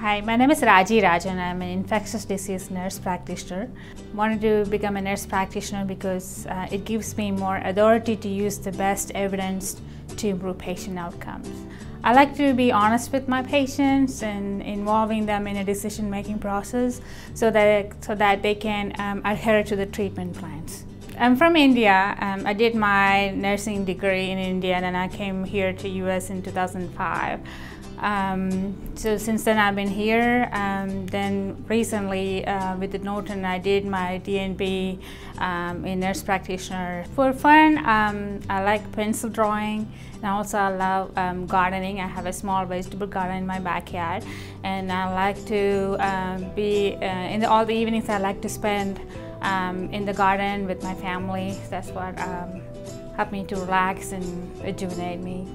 Hi, my name is Raji Rajan. I'm an infectious disease nurse practitioner. I Wanted to become a nurse practitioner because uh, it gives me more authority to use the best evidence to improve patient outcomes. I like to be honest with my patients and involving them in a decision-making process so that so that they can um, adhere to the treatment plans. I'm from India. Um, I did my nursing degree in India and then I came here to US in 2005. Um, so since then I've been here. Um, then recently uh, with the Norton I did my DNP um, in nurse practitioner. For fun, um, I like pencil drawing and also I love um, gardening. I have a small vegetable garden in my backyard and I like to um, be, uh, in the, all the evenings I like to spend Um, in the garden with my family. That's what um, helped me to relax and rejuvenate me.